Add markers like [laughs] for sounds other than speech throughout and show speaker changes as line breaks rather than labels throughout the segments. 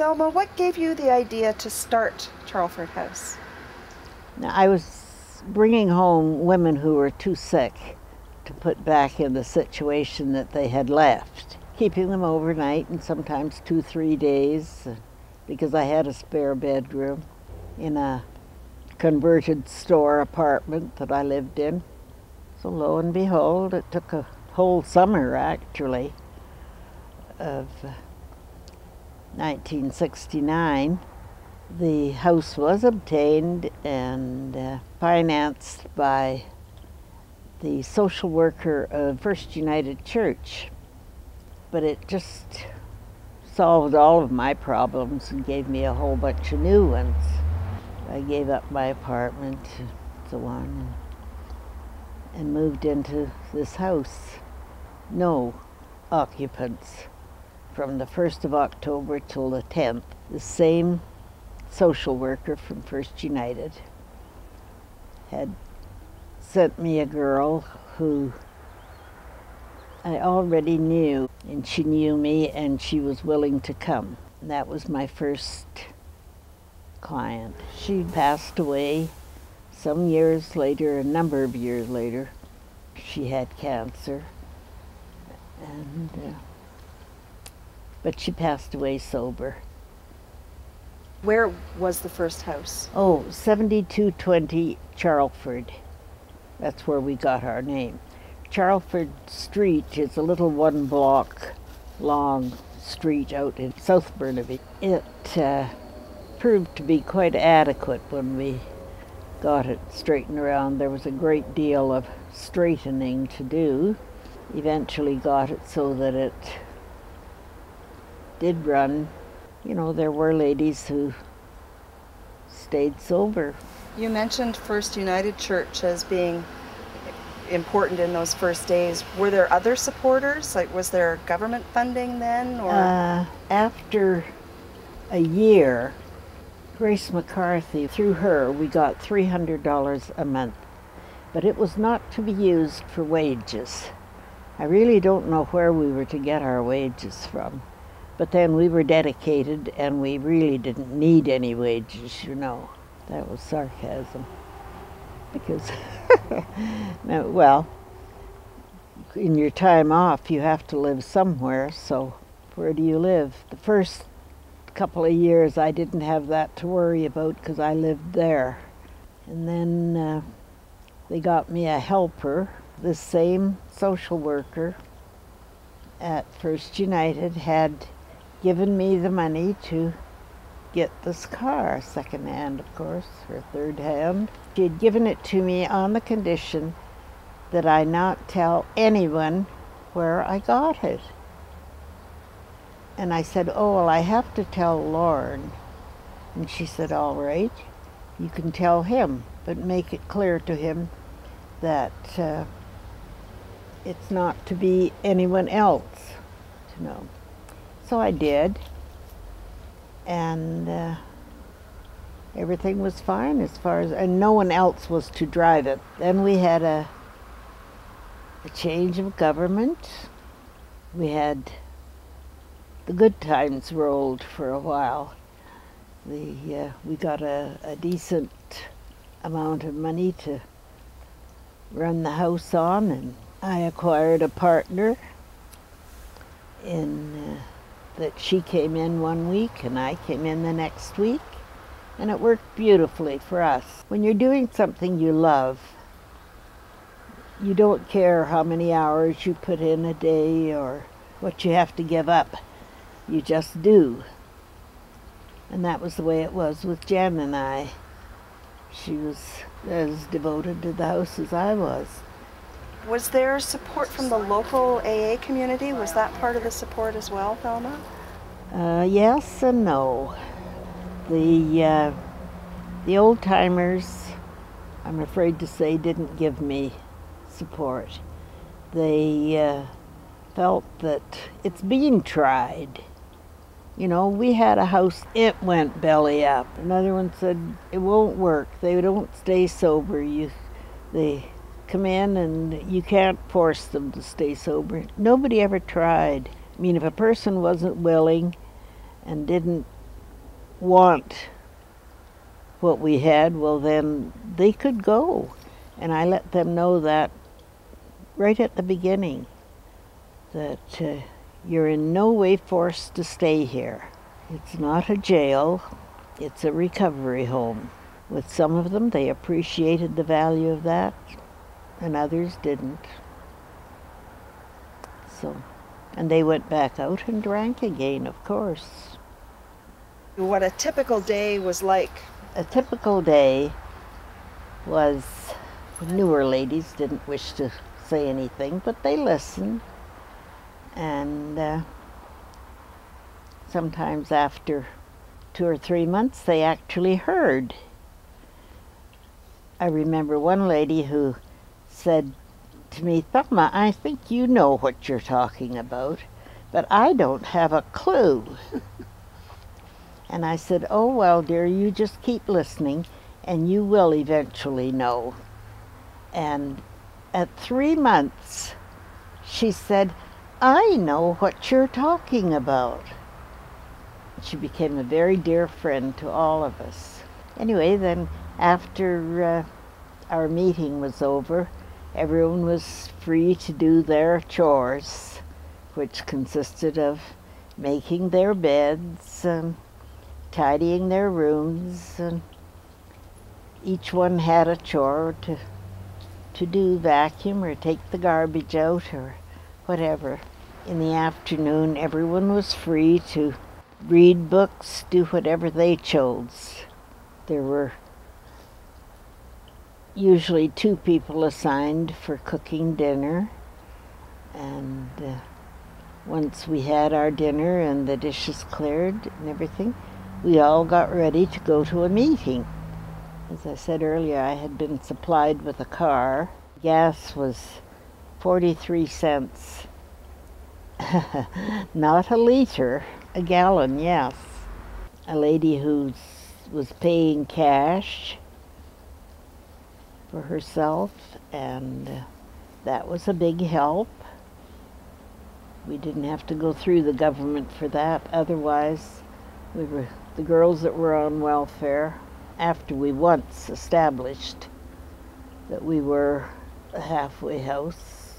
Thelma, what gave you the idea to start Charlford House?
Now, I was bringing home women who were too sick to put back in the situation that they had left, keeping them overnight and sometimes two, three days because I had a spare bedroom in a converted store apartment that I lived in. So lo and behold, it took a whole summer actually of 1969. The house was obtained and uh, financed by the social worker of First United Church, but it just solved all of my problems and gave me a whole bunch of new ones. I gave up my apartment and so on and, and moved into this house. No occupants from the 1st of October till the 10th. The same social worker from First United had sent me a girl who I already knew, and she knew me and she was willing to come. That was my first client. She passed away some years later, a number of years later. She had cancer, and uh, but she passed away sober.
Where was the first house?
Oh, 7220 Charlford. That's where we got our name. Charlford Street is a little one block long street out in South Burnaby. It uh, proved to be quite adequate when we got it straightened around. There was a great deal of straightening to do. Eventually got it so that it did run. You know, there were ladies who stayed sober.
You mentioned First United Church as being important in those first days. Were there other supporters? Like, was there government funding then? Or
uh, after a year, Grace McCarthy, through her, we got $300 a month. But it was not to be used for wages. I really don't know where we were to get our wages from. But then we were dedicated and we really didn't need any wages, you know. That was sarcasm. Because, [laughs] well, in your time off, you have to live somewhere, so where do you live? The first couple of years, I didn't have that to worry about because I lived there. And then uh, they got me a helper, the same social worker at First United had given me the money to get this car, second hand, of course, or third hand. She had given it to me on the condition that I not tell anyone where I got it. And I said, Oh, well, I have to tell Lorne. And she said, All right, you can tell him, but make it clear to him that uh, it's not to be anyone else to know. So I did, and uh, everything was fine as far as, and no one else was to drive it. Then we had a, a change of government. We had the good times rolled for a while. The, uh, we got a, a decent amount of money to run the house on, and I acquired a partner in. Uh, that she came in one week and I came in the next week, and it worked beautifully for us. When you're doing something you love, you don't care how many hours you put in a day or what you have to give up. You just do. And that was the way it was with Jen and I. She was as devoted to the house as I was.
Was there support from the local AA community? Was that part of the support as well, Thelma?
Uh, yes and no. The uh, the old timers, I'm afraid to say, didn't give me support. They uh, felt that it's being tried. You know, we had a house, it went belly up. Another one said it won't work. They don't stay sober. You, they come in and you can't force them to stay sober. Nobody ever tried. I mean, if a person wasn't willing and didn't want what we had, well, then they could go. And I let them know that right at the beginning that uh, you're in no way forced to stay here. It's not a jail, it's a recovery home. With some of them, they appreciated the value of that, and others didn't. So, and they went back out and drank again, of course.
What a typical day was like.
A typical day was newer ladies didn't wish to say anything, but they listened. And uh, sometimes after two or three months, they actually heard. I remember one lady who said to me, Thelma, I think you know what you're talking about, but I don't have a clue. and I said, Oh, well, dear, you just keep listening and you will eventually know. And at three months, she said, I know what you're talking about. She became a very dear friend to all of us. Anyway, then after uh, our meeting was over, everyone was free to do their chores, which consisted of making their beds and tidying their rooms and each one had a chore to to do vacuum or take the garbage out or whatever. In the afternoon everyone was free to read books, do whatever they chose. There were usually two people assigned for cooking dinner and uh, once we had our dinner and the dishes cleared and everything, we all got ready to go to a meeting. As I said earlier, I had been supplied with a car. Gas was 43 cents. [laughs] Not a liter, a gallon, yes. A lady who was paying cash for herself, and that was a big help. We didn't have to go through the government for that. Otherwise, we were the girls that were on welfare after we once established that we were a halfway house,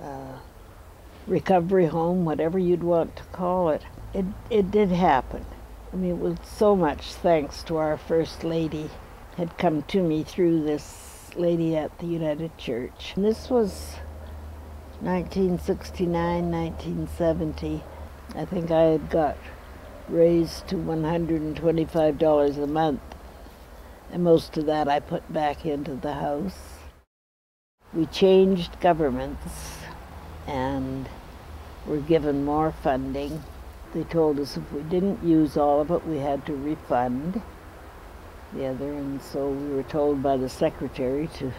uh, recovery home, whatever you'd want to call it. It, it did happen. I mean, it was so much thanks to our First Lady had come to me through this lady at the United Church. And this was 1969, 1970. I think I had got raised to $125 a month and most of that I put back into the house. We changed governments and were given more funding. They told us if we didn't use all of it, we had to refund the other, and so we were told by the secretary to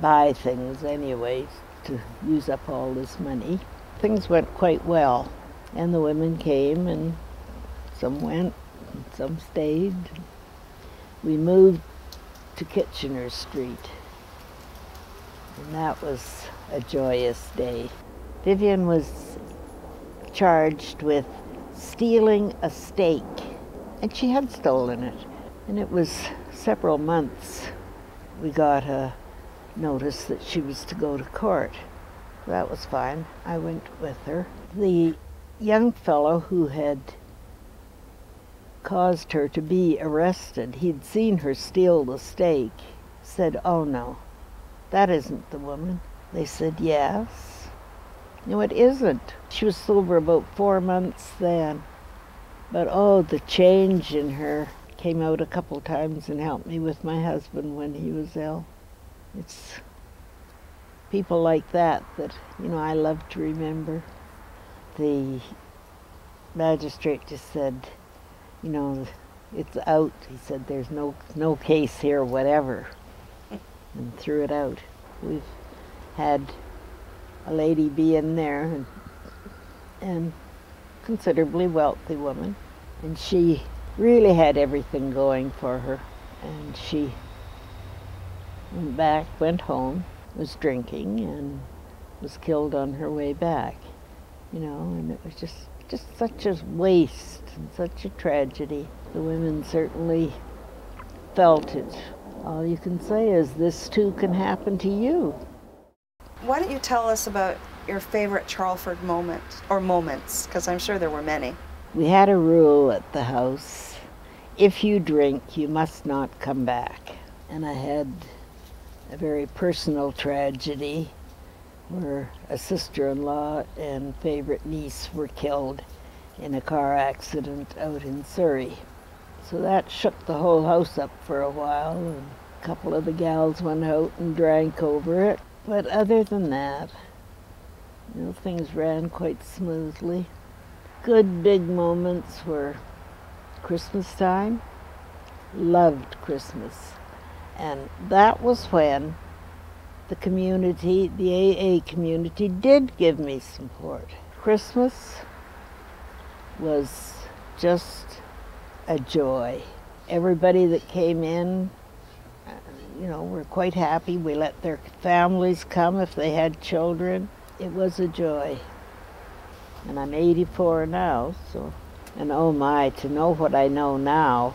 buy things anyway to use up all this money. Things went quite well, and the women came, and some went, and some stayed we moved to Kitchener Street. And that was a joyous day. Vivian was charged with stealing a steak, and she had stolen it. And it was several months we got a notice that she was to go to court. That was fine. I went with her. The young fellow who had caused her to be arrested. He'd seen her steal the steak. Said, Oh no, that isn't the woman. They said, Yes. No, it isn't. She was sober about four months then. But oh, the change in her came out a couple times and helped me with my husband when he was ill. It's people like that that, you know, I love to remember. The magistrate just said, you know, it's out. He said, there's no, no case here, whatever, and threw it out. We've had a lady be in there and, and considerably wealthy woman, and she really had everything going for her, and she went back, went home, was drinking, and was killed on her way back, you know, and it was just just such a waste and such a tragedy. The women certainly felt it. All you can say is this too can happen to you.
Why don't you tell us about your favorite Charlford moment or moments? Because I'm sure there were many.
We had a rule at the house if you drink, you must not come back. And I had a very personal tragedy where a sister in law and favorite niece were killed in a car accident out in Surrey. So that shook the whole house up for a while, and a couple of the gals went out and drank over it. But other than that, you know, things ran quite smoothly. Good big moments were Christmas time. Loved Christmas. And that was when the community, the AA community, did give me support. Christmas was just a joy. Everybody that came in, uh, you know, were quite happy. We let their families come if they had children. It was a joy. And I'm 84 now, so, and oh my, to know what I know now,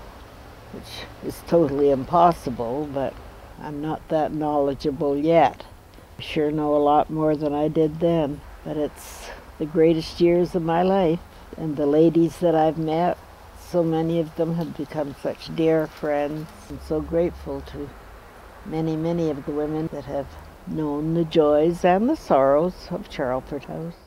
which is totally impossible, but I'm not that knowledgeable yet. I sure know a lot more than I did then, but it's the greatest years of my life. And the ladies that I've met, so many of them have become such dear friends. I'm so grateful to many, many of the women that have known the joys and the sorrows of Charlford House.